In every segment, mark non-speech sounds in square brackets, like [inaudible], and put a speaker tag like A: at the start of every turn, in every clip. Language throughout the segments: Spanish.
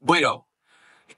A: Bueno,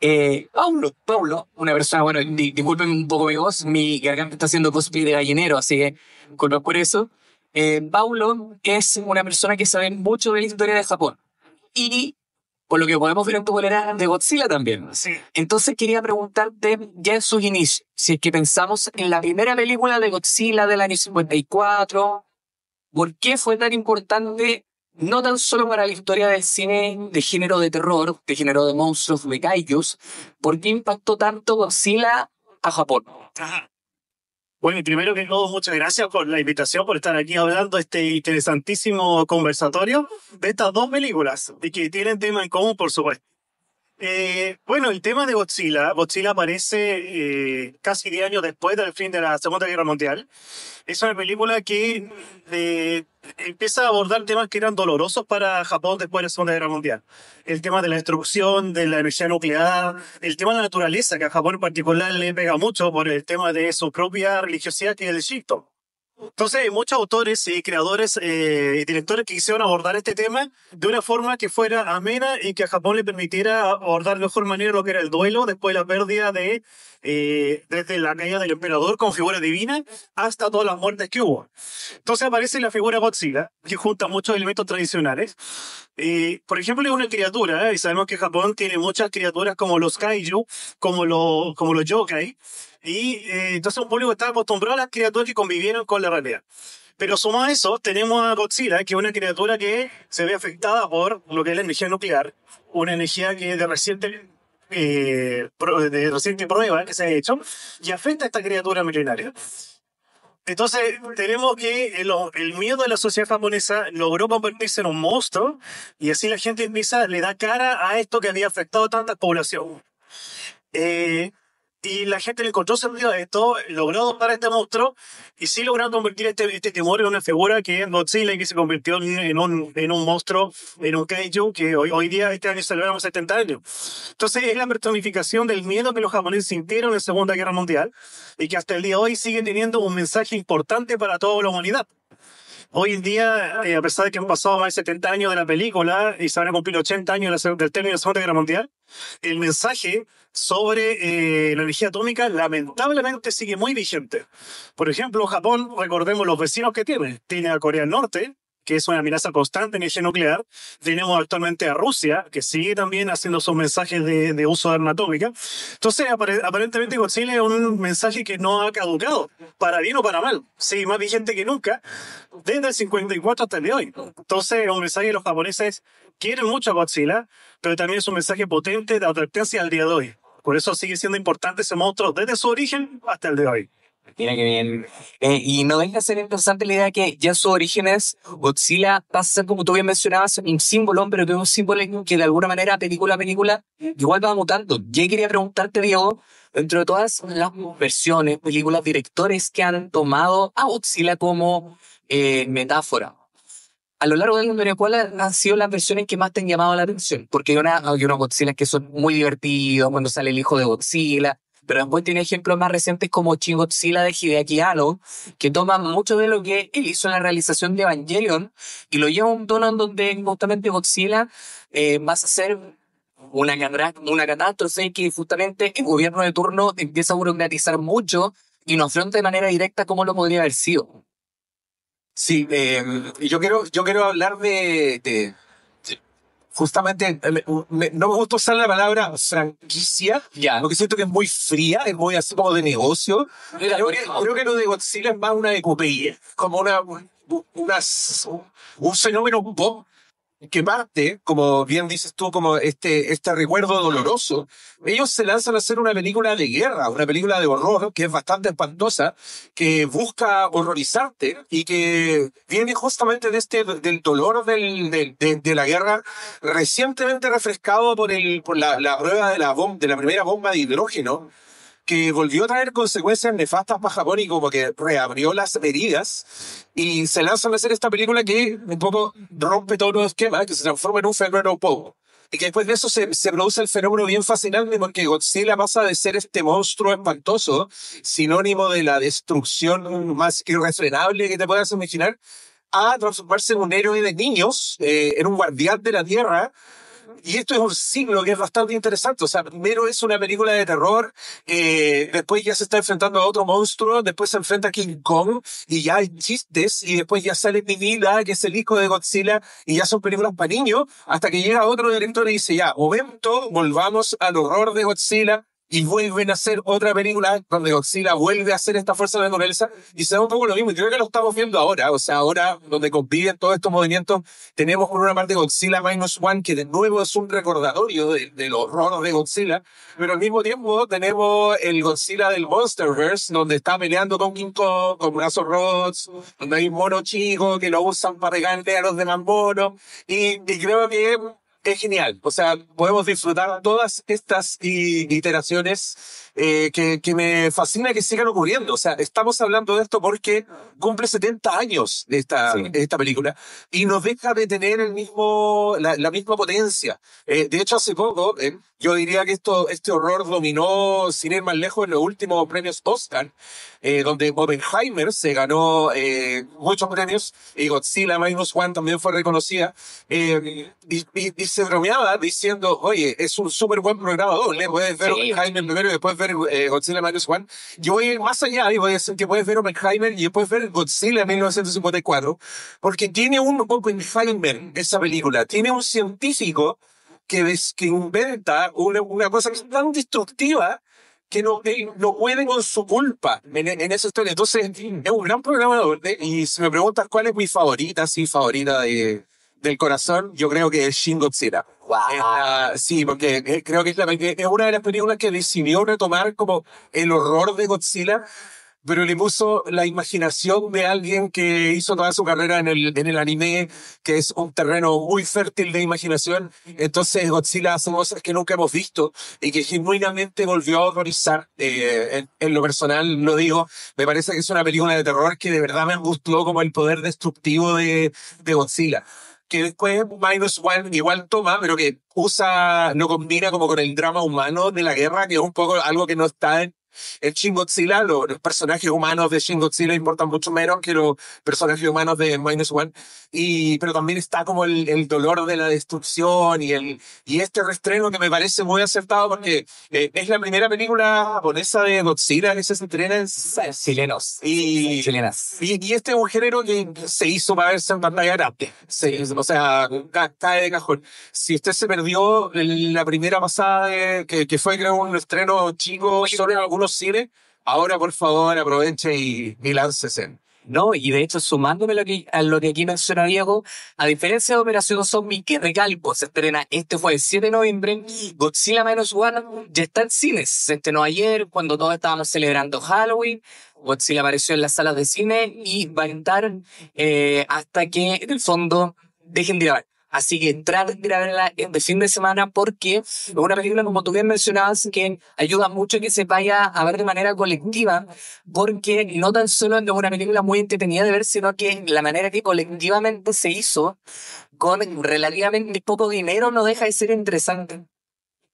A: eh, Paulo, Paulo, una persona, bueno, di- disculpen un poco mi voz, mi garganta está haciendo cosplay de gallinero, así que disculpen por eso. Eh, Paulo es una persona que sabe mucho de la historia de Japón. Y, por lo que podemos ver en tu bolera, de Godzilla también.
B: Sí.
A: Entonces quería preguntarte, ya en sus inicios, si es que pensamos en la primera película de Godzilla del año 54, ¿por qué fue tan importante, no tan solo para la historia del cine de género de terror, de género de monstruos, de kaijus, por qué impactó tanto Godzilla a Japón?
B: Bueno, y primero que todo, muchas gracias por la invitación, por estar aquí hablando este interesantísimo conversatorio de estas dos películas y que tienen tema en común, por supuesto. Eh, bueno, el tema de Godzilla. Godzilla aparece eh, casi 10 años después del fin de la Segunda Guerra Mundial. Es una película que eh, empieza a abordar temas que eran dolorosos para Japón después de la Segunda Guerra Mundial. El tema de la destrucción, de la energía nuclear, el tema de la naturaleza, que a Japón en particular le pega mucho por el tema de su propia religiosidad, que es el Shinto. Entonces, hay muchos autores y creadores eh, y directores que quisieron abordar este tema de una forma que fuera amena y que a Japón le permitiera abordar de mejor manera lo que era el duelo después de la pérdida de, eh, desde la caída del emperador como figura divina hasta todas las muertes que hubo. Entonces aparece la figura Godzilla, que junta muchos elementos tradicionales. Eh, por ejemplo, es una criatura, ¿eh? y sabemos que Japón tiene muchas criaturas como los kaiju, como, los como los yokai, y eh, entonces un público está acostumbrado a las criaturas que convivieron con la realidad. Pero sumado a eso, tenemos a Godzilla, que es una criatura que se ve afectada por lo que es la energía nuclear, una energía que de reciente, eh, de reciente prueba que se ha hecho, y afecta a esta criatura milenaria. Entonces, tenemos que el, el miedo de la sociedad japonesa logró convertirse en un monstruo, y así la gente empieza, le da cara a esto que había afectado a tanta población. Eh, y la gente le encontró sentido a esto, logró adoptar a este monstruo y sí lograron convertir este, este temor en una figura que es Godzilla y que se convirtió en, un, en un monstruo, en un kaiju que hoy, hoy día, este año celebramos 70 años. Entonces es la personificación del miedo que los japoneses sintieron en la Segunda Guerra Mundial y que hasta el día de hoy sigue teniendo un mensaje importante para toda la humanidad. Hoy en día, eh, a pesar de que han pasado más de 70 años de la película y se van a cumplir 80 años del término de la Segunda Guerra Mundial, el mensaje sobre eh, la energía atómica lamentablemente sigue muy vigente. Por ejemplo, Japón, recordemos los vecinos que tiene. Tiene a Corea del Norte, que es una amenaza constante en energía nuclear. Tenemos actualmente a Rusia, que sigue también haciendo sus mensajes de, de uso de arma atómica. Entonces, apare- aparentemente Godzilla es un mensaje que no ha caducado, para bien o para mal. Sigue más vigente que nunca, desde el 54 hasta el de hoy. Entonces, es un mensaje que los japoneses quieren mucho a Godzilla, pero también es un mensaje potente de advertencia al día de hoy. Por eso sigue siendo importante ese monstruo desde su origen hasta el de hoy.
A: Mira que bien. Eh, y no deja de ser interesante la idea que ya sus orígenes Godzilla pasa a ser, como tú bien mencionabas, un símbolo, pero que es un símbolo que de alguna manera, película a película, igual va mutando. Yo quería preguntarte, Diego, dentro de todas las versiones, películas, directores que han tomado a Godzilla como eh, metáfora, a lo largo del mundo, ¿cuáles han sido las versiones que más te han llamado la atención? Porque hay, una, hay unos Godzilla que son muy divertidos, cuando sale el hijo de Godzilla, pero después tiene ejemplos más recientes como Shin Godzilla de Hideaki Anno, que toma mucho de lo que él hizo en la realización de Evangelion y lo lleva a un tono en donde justamente Godzilla eh, va a ser una, una catástrofe que justamente el gobierno de turno empieza a burocratizar mucho y nos afronta de manera directa como lo podría haber sido.
C: Sí, eh, yo quiero, yo quiero hablar de- justamente, eh, me- no me gusta usar la palabra franquicia,
A: Ya.
C: porque siento que es muy fría, es muy así como de negocio. Creo que, creo que lo de Godzilla es más una epopeya, como una, unas- un fenómeno pop que parte, como bien dices tú, como este, este recuerdo doloroso. Ellos se lanzan a hacer una película de guerra, una película de horror que es bastante espantosa, que busca horrorizarte y que viene justamente de este, del dolor del, de, de la guerra, recientemente refrescado por, el, por la, la prueba de la, bom- de la primera bomba de hidrógeno, que volvió a traer consecuencias nefastas para Japón y como que reabrió las heridas y se lanzan a hacer esta película que un poco rompe todos los esquemas, que se transforma en un fenómeno pop. Y que después de eso se, produce el fenómeno bien fascinante porque Godzilla pasa de ser este monstruo espantoso, sinónimo de la destrucción más irrefrenable que te puedas imaginar, a transformarse en un héroe de niños, eh, en un guardián de la tierra, y esto es un siglo que es bastante interesante. O sea, primero es una película de terror, eh, después ya se está enfrentando a otro monstruo, después se enfrenta a King Kong y ya hay chistes, y después ya sale Mi Vida, que es el hijo de Godzilla, y ya son películas para niños, hasta que llega otro director y dice, ya, momento, volvamos al horror de Godzilla, y vuelven a hacer otra película donde Godzilla vuelve a hacer esta fuerza de naturaleza y se da un poco lo mismo. Yo creo que lo estamos viendo ahora, o sea, ahora donde conviven todos estos movimientos, tenemos por una parte Godzilla Minus One, que de nuevo es un recordatorio del horror de Godzilla, pero al mismo tiempo tenemos el Godzilla del Monsterverse, donde está peleando con King Kong, con brazos robots, donde hay un mono chico que lo usan para pegarle a los demás monos, y, y creo que es genial. O sea, podemos disfrutar todas estas iteraciones eh, que, que, me fascina que sigan ocurriendo. O sea, estamos hablando de esto porque cumple 70 años de esta, esta película y nos deja de tener el mismo, la, la misma potencia. Eh, de hecho, hace poco, eh, yo diría que esto, este horror dominó, sin ir más lejos, en los últimos premios Oscar, eh, donde Oppenheimer se ganó eh, muchos premios y Godzilla Minus One también fue reconocida. Eh, y, y, se bromeaba diciendo, oye, es un súper buen programa doble, puedes ver Oppenheimer primero y después ver eh, Godzilla Minus One. Yo voy a ir más allá y voy a decir que puedes ver Oppenheimer y después ver Godzilla 1954, porque tiene un Oppenheimer, esa película, tiene un científico que, ves, que inventa una, una cosa que es tan destructiva que no, no puede con su culpa en, en, esa historia. Entonces, es un gran programa y si me preguntas cuál es mi favorita, sí, favorita de, del corazón, yo creo que es Shin Godzilla.
A: Wow.
C: sí, porque creo que es, la, es una de las películas que decidió retomar como el horror de Godzilla pero le puso la imaginación de alguien que hizo toda su carrera en el, en el anime, que es un terreno muy fértil de imaginación. Entonces Godzilla hace cosas que nunca hemos visto y que genuinamente volvió a horrorizar. Eh, en, lo personal, lo digo, me parece que es una película de terror que de verdad me gustó como el poder destructivo de, de Godzilla que después Minus One igual toma, pero que usa, no combina como con el drama humano de la guerra, que es un poco algo que no está en, en Shin Godzilla, los, personajes humanos de Shin Godzilla importan mucho menos que los personajes humanos de Minus One. Y, pero también está como el, el dolor de la destrucción y, el, y este restreno que me parece muy acertado porque eh, es la primera película japonesa de Godzilla que se estrena en
A: chilenos
C: y
A: chilenas.
C: Y, y, este es un género que se hizo para verse en pantalla grande. o sea, cae de cajón. Si usted se perdió la primera pasada que, que fue creo un estreno chico sobre algunos cines, ahora por favor aproveche y, y láncese.
A: No, y de hecho, sumándome lo que, a lo que aquí menciona Diego, a diferencia de Operación Zombie, que recalco, se estrena este fue el 7 de noviembre, Godzilla Minus One ya está en cines. Se estrenó ayer, cuando todos estábamos celebrando Halloween. Godzilla apareció en las salas de cine y va a estar eh, hasta que, en el fondo, dejen de grabar. Así que traten de verla de fin de semana porque es una película, como tú bien mencionabas, que ayuda mucho que se vaya a ver de manera colectiva, porque no tan solo es una película muy entretenida de ver, sino que la manera que colectivamente se hizo, con relativamente poco dinero, no deja de ser interesante.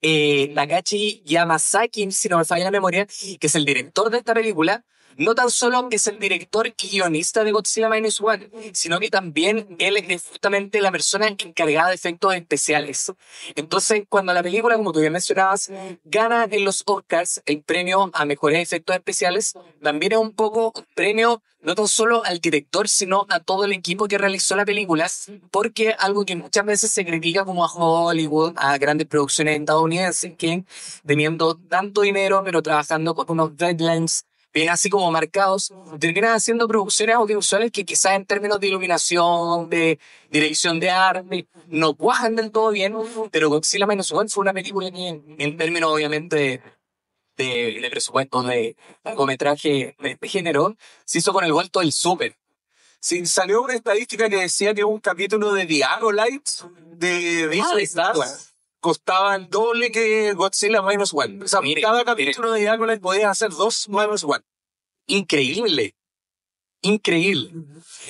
A: Eh, Takashi Yamasaki, si no me falla la memoria, que es el director de esta película, no tan solo es el director y guionista de Godzilla Minus One, sino que también él es justamente la persona encargada de efectos especiales. Entonces, cuando la película, como tú ya mencionabas, gana en los Oscars el premio a mejores efectos especiales, también es un poco premio no tan solo al director, sino a todo el equipo que realizó la película, porque algo que muchas veces se critica como a Hollywood, a grandes producciones estadounidenses, que teniendo tanto dinero, pero trabajando con unos deadlines bien así como marcados, terminan haciendo producciones audiovisuales que quizás en términos de iluminación, de dirección de arte, no cuajan del todo bien, pero Godzilla Minus One fue una película que en términos obviamente de, de presupuesto de largometraje de este género, se hizo con el vuelto del súper.
C: Sí, salió una estadística que decía que un capítulo de Diago Lights de Disney
A: ah,
C: costaba el doble que Godzilla Minus One. O sea, cada capítulo de Diagonal podía hacer dos Minus One.
A: Increíble. Increíble.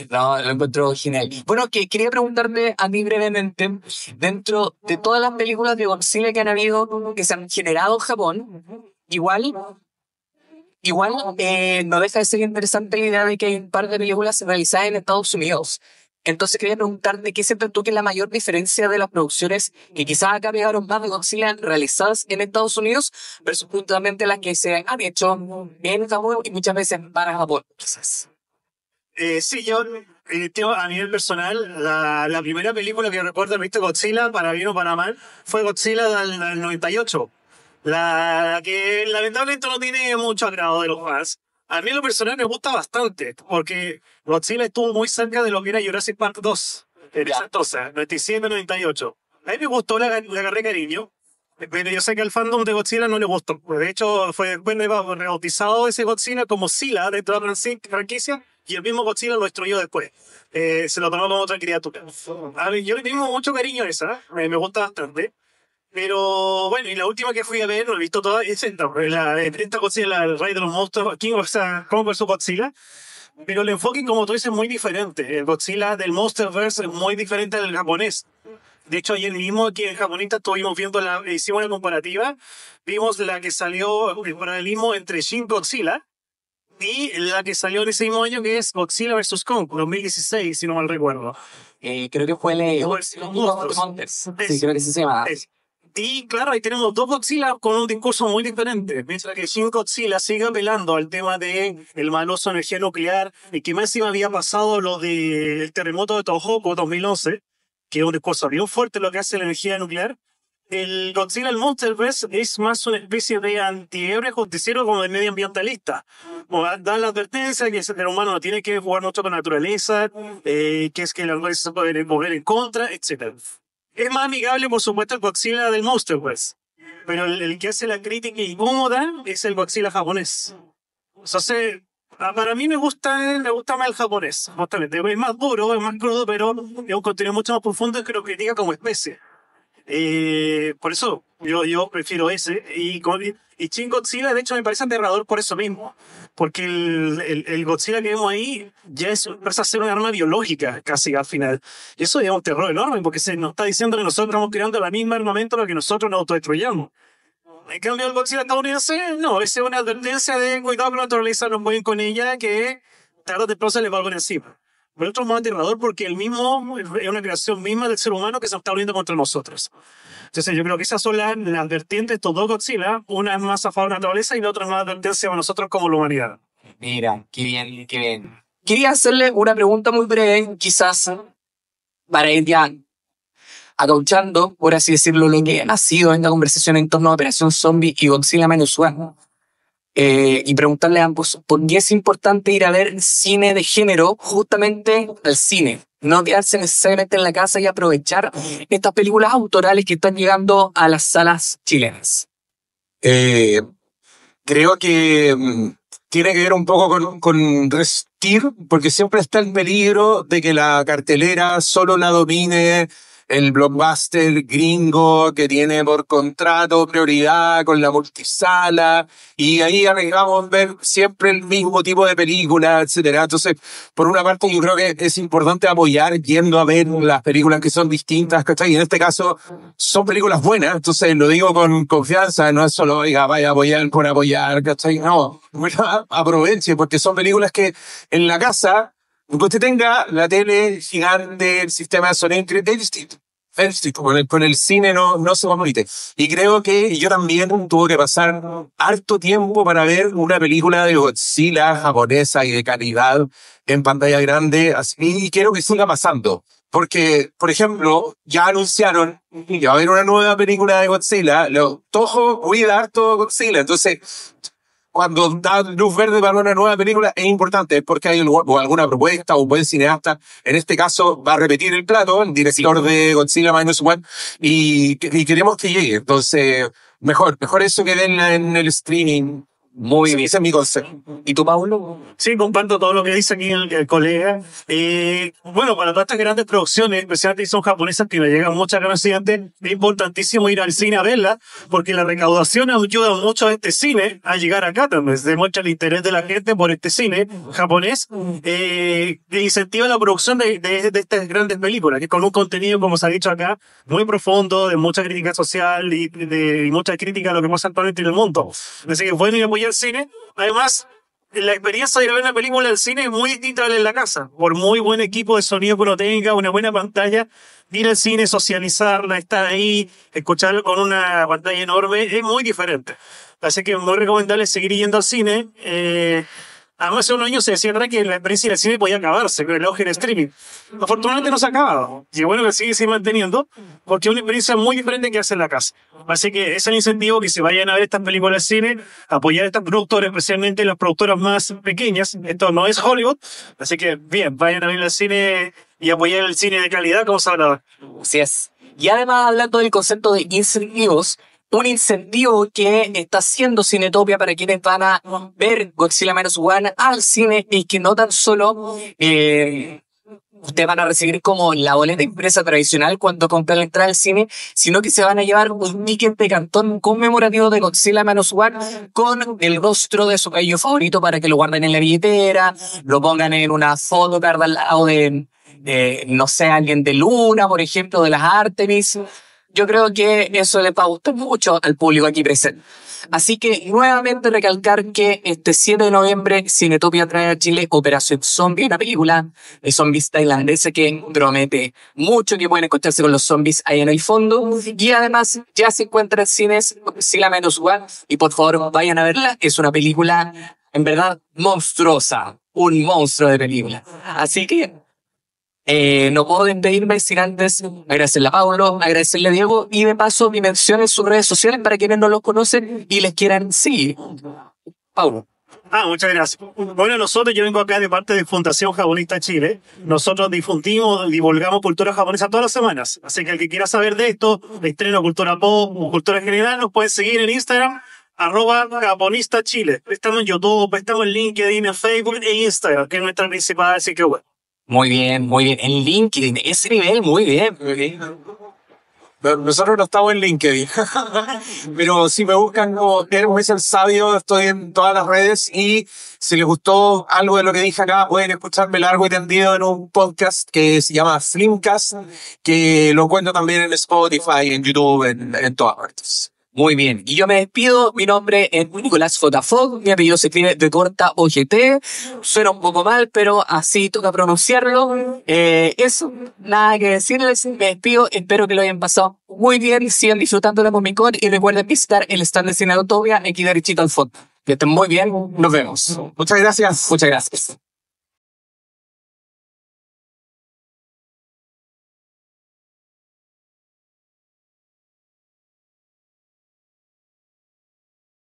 A: No, lo encuentro genial. Bueno, que quería preguntarte a mí brevemente, dentro de todas las películas de Godzilla que han habido, que se han generado en Japón, igual, igual eh, no deja de ser interesante la idea de que hay un par de películas realizadas en Estados Unidos Entonces quería preguntarte qué sientes tú que es la mayor diferencia de las producciones que quizás acá pegaron más de Godzilla realizadas en Estados Unidos versus justamente las que se han hecho en Japón y muchas veces para Japón. Quizás.
B: Eh, sí, yo eh, a nivel personal, la, la primera película que recuerdo haber visto Godzilla, para bien o para mal, fue Godzilla del, del 98. La que lamentablemente no tiene mucho agrado de los fans. A mí lo personal me gusta bastante, porque Godzilla estuvo muy cerca de lo que era Jurassic Park 2. En esa entonces, 97-98. A mí me gustó, le, agarré cariño. Pero yo sé que al fandom de Godzilla no le gustó. De hecho, fue bueno, rebautizado ese Godzilla como Sila dentro de la franquicia y el mismo Godzilla lo destruyó después. Eh, se lo tomó como otra criatura. A ver, yo le tengo mucho cariño a esa, me, me gusta bastante. Pero bueno, y la última que fui a ver, no he visto toda, es esta, la, esta Godzilla, el Rey de los Monstruos, King of Kong vs. Godzilla. Pero el enfoque, como tú dices, es muy diferente. El Godzilla del Monsterverse es muy diferente del japonés. De hecho, ayer mismo aquí en Japonita estuvimos viendo la, hicimos una comparativa. Vimos la que salió, el paralelismo entre Shin Godzilla y la que salió en ese mismo año, que es Godzilla vs. Kong, 2016, si no mal recuerdo.
A: Eh, creo que fue el
B: Los Monsters.
A: Sí, creo que sí se llama.
B: Es- Y claro, ahí tenemos dos Godzilla con un discurso muy diferente. Mientras que Shin Godzilla sigue apelando al tema de el maloso energía nuclear y que más encima había pasado lo del terremoto de Tohoku 2011, que es un discurso bien fuerte lo que hace la energía nuclear. El Godzilla el Monsterverse es más una especie de antihéroe justiciero como de medioambientalista. Como da la advertencia que el ser humano no tiene que jugar mucho con la naturaleza, eh, que es que la naturaleza se puede mover en contra, etc. Es más amigable, por supuesto, el Godzilla del Monsterverse. Pero el, el que hace la crítica incómoda es el Godzilla japonés. Entonces, ah, para mí me gusta, me gusta más el japonés, justamente. Es más duro, es más crudo, pero es un contenido mucho más profundo que lo critica como especie. Eh, por eso yo, yo prefiero ese. Y, y Shin Godzilla, de hecho, me parece aterrador por eso mismo. Porque el, el, el Godzilla que vemos ahí ya es, pasa a ser un arma biológica casi al final. Y eso es un terror enorme porque se nos está diciendo que nosotros estamos creando la misma armamento para que nosotros nos autodestruyamos. En cambio, el Godzilla estadounidense, no, es una advertencia de cuidado con la naturaleza, no pueden con ella, que tarde o temprano se les va a volver encima. Pero otro es más aterrador porque el mismo es una creación misma del ser humano que se está uniendo contra nosotros. Entonces, yo creo que esas son las, las vertientes de estos dos Godzilla. Una es más a favor de la naturaleza y la otra es más advertencia para nosotros como la humanidad.
A: Mira, qué bien, qué bien. Quería hacerle una pregunta muy breve, quizás para ir ya acauchando, por así decirlo, lo que ha sido en la conversación en torno a Operación Zombie y Godzilla Minus One. Eh, y preguntarle a ambos por qué es importante ir a ver cine de género justamente al cine. No quedarse necesariamente en la casa y aprovechar estas películas autorales que están llegando a las salas chilenas.
C: Eh, creo que mm, tiene que ver un poco con, con resistir, porque siempre está el peligro de que la cartelera solo la domine el blockbuster gringo que tiene por contrato prioridad con la multisala y ahí arriesgamos ver siempre el mismo tipo de película, etcétera. Entonces, por una parte yo creo que es importante apoyar yendo a ver las películas que son distintas, ¿cachai? Y en este caso son películas buenas, entonces lo digo con confianza, no es solo, oiga, vaya a apoyar por apoyar, ¿cachai? No, [laughs] aproveche, porque son películas que en la casa, que usted tenga la tele gigante, el sistema de sonido, es distinto. Es distinto. Con el, con el cine no, no se compite. Y creo que yo también tuve que pasar harto tiempo para ver una película de Godzilla japonesa y de calidad en pantalla grande, así, y quiero que siga pasando. Porque, por ejemplo, ya anunciaron que va a haber una nueva película de Godzilla. Lo, Toho cuida harto Godzilla. Entonces, cuando da luz verde para una nueva película es importante porque hay o alguna propuesta o buen cineasta. En este caso va a repetir el plato, el director de Godzilla Minus One, y, y queremos que llegue. Entonces, mejor, mejor eso que verla en el streaming.
A: Muy bien.
C: Ese es mi concepto.
A: ¿Y tú, Paulo?
B: Sí, comparto todo lo que dice aquí el, el colega. Eh, bueno, para todas estas grandes producciones, especialmente si son japonesas que me llegan muchas ganas gigantes, es importantísimo ir al cine a verla, porque la recaudación ayuda mucho a este cine a llegar acá también. Se demuestra el interés de la gente por este cine japonés, eh, que incentiva la producción de, de, de estas grandes películas, que con un contenido, como se ha dicho acá, muy profundo, de mucha crítica social y de y mucha crítica a lo que pasa actualmente en el mundo. Así que bueno ir apoyar el cine. Además, la experiencia de ver una película en cine es muy distinta a verla en la casa. Por muy buen equipo de sonido que uno tenga, una buena pantalla, ir al cine, socializarla, estar ahí, escucharlo con una pantalla enorme, es muy diferente. Así que muy recomendable seguir yendo al cine. Eh, Además, hace unos años se decía que la experiencia del cine podía acabarse con el auge del streaming. Afortunadamente no se ha acabado. Y bueno que sigue, sigue manteniendo, porque es una experiencia muy diferente que hacer en la casa. Así que es el incentivo que se vayan a ver estas películas de cine, apoyar a estas productoras, especialmente las productoras más pequeñas. Esto no es Hollywood. Así que, bien, vayan a ver el cine y apoyar el cine de calidad, como se hablaba.
A: Así es. Y además, hablando del concepto de incentivos, un incentivo que está haciendo Cinetopia para quienes van a ver Godzilla Minus One al cine y que no tan solo eh, ustedes van a recibir como la boleta impresa tradicional cuando compran la entrada al cine, sino que se van a llevar un ticket de cantón conmemorativo de Godzilla Minus One con el rostro de su caballo favorito para que lo guarden en la billetera, lo pongan en una foto al lado de, de, no sé, alguien de Luna, por ejemplo, de las Artemis yo creo que eso le va a gustar mucho al público aquí presente. Así que nuevamente recalcar que este 7 de noviembre Cinetopia trae a Chile Operación Zombie, una película de zombies tailandesa que promete mucho que pueden encontrarse con los zombies ahí en el fondo. Y además ya se encuentra en cines Sila Menos One y por favor vayan a verla. Es una película en verdad monstruosa, un monstruo de película. Así que eh, no puedo despedirme sin antes agradecerle a Pablo, agradecerle a Diego y de paso mi mención en sus redes sociales para quienes no los conocen y les quieran seguir. Pablo.
B: Ah, muchas gracias. Bueno, nosotros, yo vengo acá de parte de Fundación Japonista Chile. Nosotros difundimos, divulgamos cultura japonesa todas las semanas. Así que el que quiera saber de esto, de estreno, cultura pop o cultura general, nos puede seguir en Instagram, arroba japonista. Estamos en YouTube, estamos en LinkedIn, en Facebook e Instagram, que es nuestra principal sitio web.
A: Muy bien, muy bien. En LinkedIn, ese nivel, muy bien.
C: Nosotros no estamos en LinkedIn, [laughs] pero si me buscan como Hermes el Sabio, estoy en todas las redes y si les gustó algo de lo que dije acá, pueden escucharme largo y tendido en un podcast que se llama Flimcast, que lo encuentro también en Spotify, en YouTube, en, en todas partes.
A: Muy bien, y yo me despido. Mi nombre es Nicolás Fotafog, mi apellido se escribe de corta OGT. Suena un poco mal, pero así toca pronunciarlo. Eh, eso, nada que decirles. Me despido, espero que lo hayan pasado muy bien. Sigan disfrutando de la Comic y recuerden visitar el stand de Cine Autobia aquí derechito al fondo. Que estén muy bien, nos vemos.
C: Muchas gracias.
A: Muchas gracias.